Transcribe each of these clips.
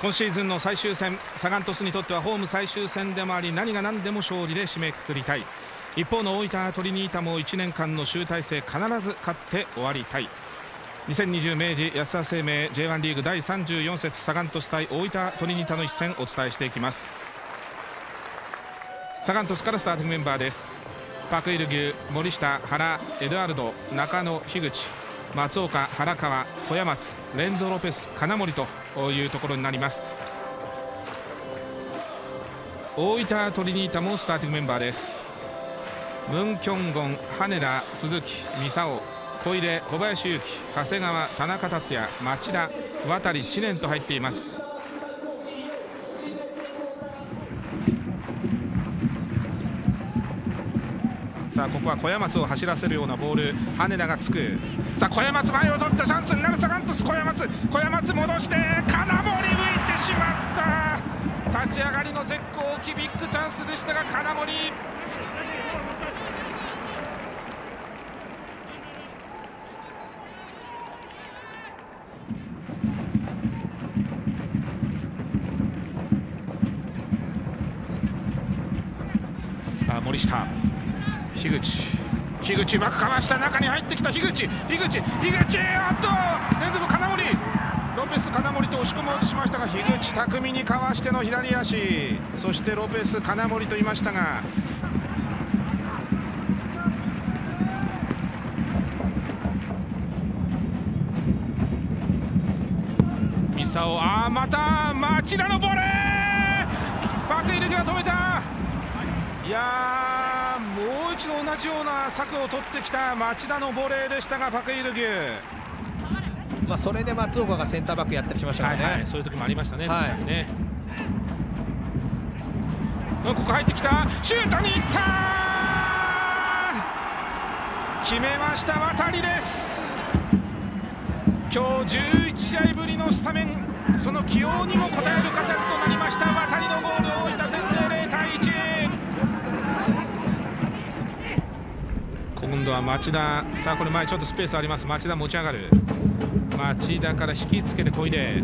今シーズンの最終戦サガン鳥栖にとってはホーム最終戦でもあり何が何でも勝利で締めくくりたい。一方の大分トリニータも1年間の集大成必ず勝って終わりたい。2020明治安田生命 J1 リーグ第34節サガン鳥栖対大分トリニータの一戦お伝えしていきます。サガン鳥栖からスターティングメンバーです。パクイルギュ森下原エドワルド中野樋口松岡原川小山津レンゾロペス金森というところになります。大分トリニータもスターティングメンバーです。ムン・キョンゴン羽田鈴木ミサオ小出小林幸長谷川田中達也町田渡知念と入っています。さあここは小山津を走らせるようなボール羽田がつく。さあ小山津前を取ったチャンスになる。サガン鳥栖小山津小山津戻して金森浮いてしまった。立ち上がりの絶好大きいビッグチャンスでしたが金森。さあ森下。樋口。樋口うまくかわした中に入ってきた。樋口樋口樋口おっと連続金森。ロペス金森と押し込もうとしましたが樋口巧みにかわしての左足。そしてロペス金森と言いましたがミサオあまた町田のボレー。バックイルが止めた。いや一度同じような策を取ってきた町田のボレーでしたがパクイルギュまあそれで松岡がセンターバックやったりしましたからね、はいはい、そういう時もありましたね、はい。確かにね。うんここ入ってきた。シュートに行った決めました渡りです。今日11試合ぶりのスタメン。その起用にも応える形となりました渡りの今度は町田。さあこれ前ちょっとスペースあります。町田持ち上がる。町田から引きつけて小出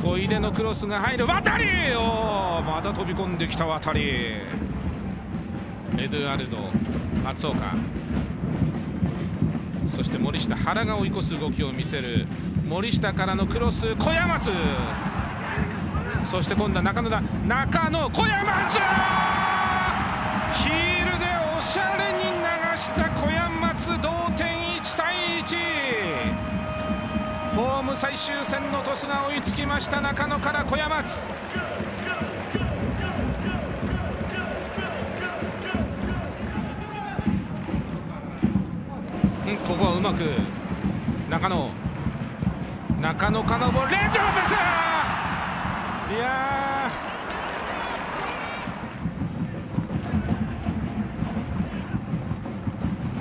小出のクロスが入る。渡り!おまた飛び込んできた渡り。エドゥアルド松岡。そして森下原が追い越す動きを見せる。森下からのクロス小山津。そして今度は中野だ。中野小山津!ホーム最終戦の鳥栖が追いつきました中野から小山津。ここはうまく中野。中野からのボールレンジョロペス。いや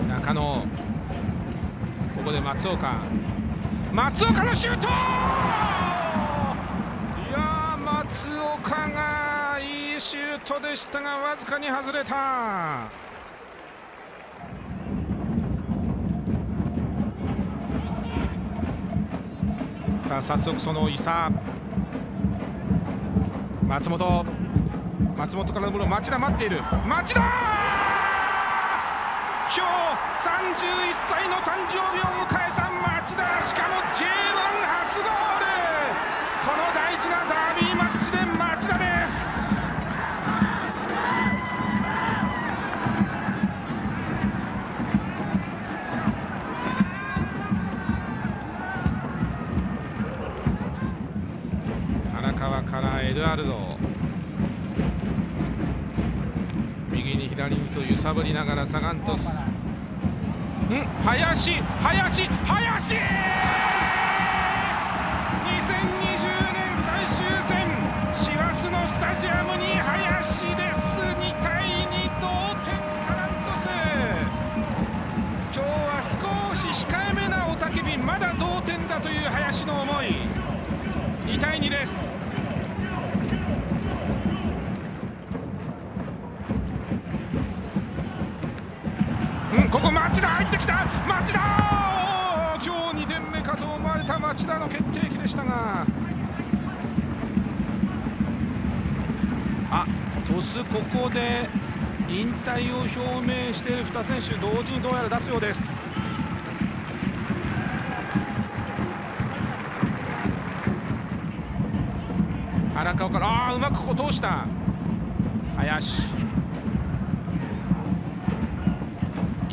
ー。中野。こで松岡。松岡のシュート！いや松岡がいいシュートでしたがわずかに外れた。さあ早速その伊佐。松本。松本からのボール町田待っている。町田！今日31歳の誕生日を迎えた町田しかも J1 初ゴール。この大事なダービーマッチで町田です。荒川からエドワルド。左にと揺さぶりながらサガン鳥栖。ん？林林林！2020年最終戦。師走のスタジアムに林です2対2同点サガン鳥栖。今日は少し控えめな雄たけびまだ同点だという林の思い。2対2です。田入ってきた。町田今日2点目かと思われた町田の決定機でしたが。あ鳥栖ここで引退を表明している2選手同時にどうやら出すようです。荒川からあうまくここ通した。林。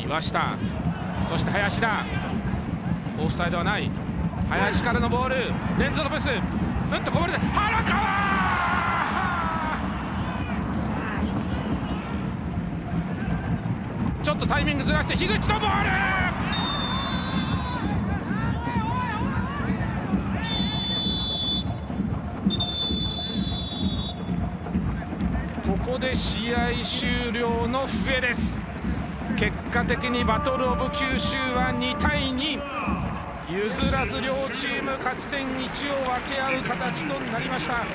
岩下。そして林だオフサイドはない。林からのボール。レンズのペス。うんとこぼれて原川。ちょっとタイミングずらして樋口のボール。ここで試合終了の笛です。結果的にバトル・オブ・九州は2対2譲らず両チーム勝ち点1を分け合う形となりました。